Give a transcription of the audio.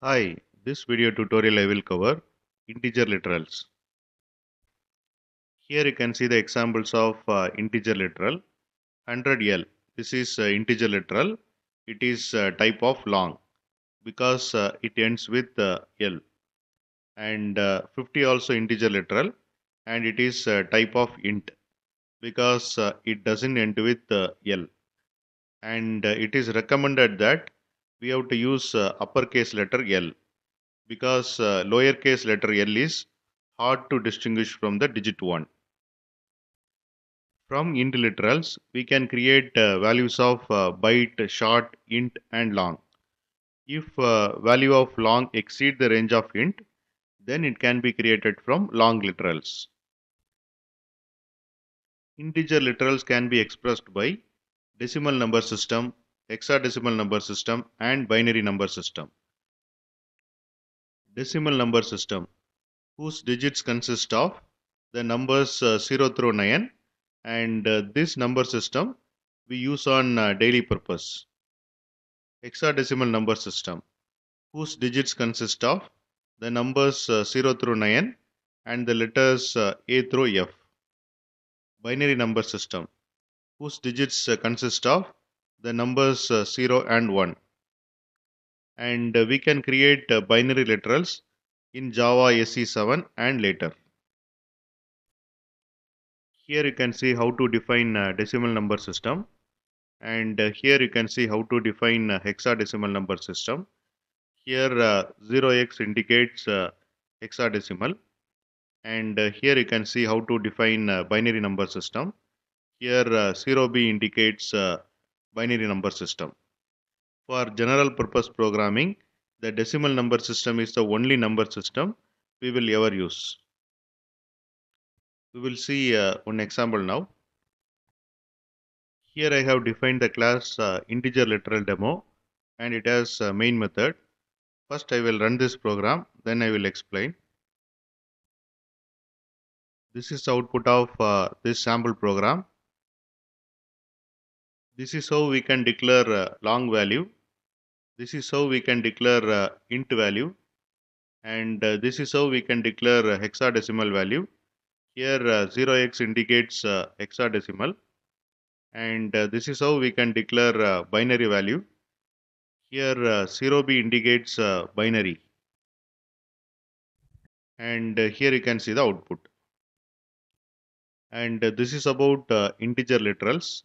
Hi, this video tutorial I will cover integer literals. Here you can see the examples of uh, integer literal 100L. This is uh, integer literal. It is uh, type of long because uh, it ends with uh, L. And uh, 50 also integer literal and it is type of int because it doesn't end with L. And it is recommended that we have to use uh, uppercase letter L because uh, lowercase letter L is hard to distinguish from the digit 1. From int literals, we can create uh, values of byte, short, int and long. If value of long exceed the range of int, then it can be created from long literals. Integer literals can be expressed by decimal number system, hexadecimal number system and binary number system. Decimal number system whose digits consist of the numbers uh, 0 through 9 and uh, this number system we use on uh, daily purpose. Hexadecimal number system whose digits consist of the numbers uh, 0 through 9 and the letters uh, A through F. Binary number system whose digits uh, consist of the numbers uh, 0 and 1 and uh, we can create uh, binary literals in Java SE7 and later. Here you can see how to define decimal number system and here you can see how to define hexadecimal number system. Here uh, 0x indicates hexadecimal and here you can see how to define binary number system. Here uh, 0b indicates binary number system. For general purpose programming, the decimal number system is the only number system we will ever use. We will see uh, one example now. Here I have defined the class uh, integer literal demo and it has a main method. First I will run this program, then I will explain. This is the output of uh, this sample program. This is how we can declare uh, long value. This is how we can declare uh, int value. And uh, this is how we can declare uh, hexadecimal value. Here uh, 0x indicates hexadecimal. And this is how we can declare binary value. Here uh, 0b indicates binary. And here you can see the output. And this is about integer literals.